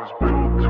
was built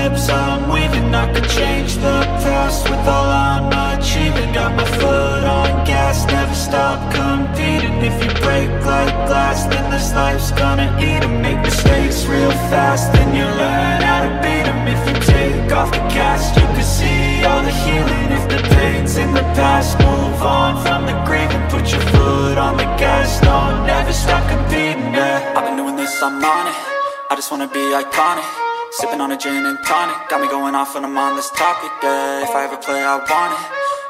webs I'm weaving. I could change the past with all I'm achieving. Got my foot on gas, never stop competing. If you break like glass, then this life's gonna eat 'em. Make mistakes real fast, then you learn how to beat beat 'em. If you take off the cast, you can see all the healing. If the pain's in the past, move on from the grave And put your foot on the gas, no, never stop competing, yeah. I've been doing this, I'm on it. I just wanna be iconic Sipping on a gin and tonic. Got me going off when I'm on this topic, yeah If I ever play, I want it.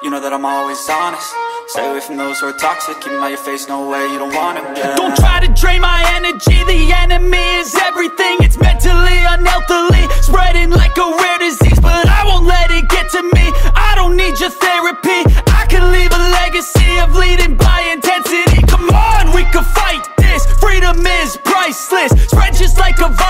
You know that I'm always honest. Stay away from those who are toxic. Keep 'em out your face, no way, you don't want it, yeah. Don't try to drain my energy. The enemy is everything. It's mentally, unhealthily Spreading like a rare disease. But I won't let it get to me. I don't need your therapy. I can leave a legacy of leading by intensity. Come on, we can fight this. Freedom is priceless. Spread just like a virus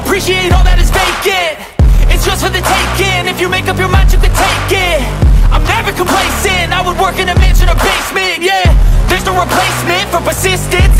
appreciate all that is vacant. It's just for the taking, if you make up your mind you can take it. I'm never complacent, I would work in a mansion or basement, yeah. There's no replacement for persistence,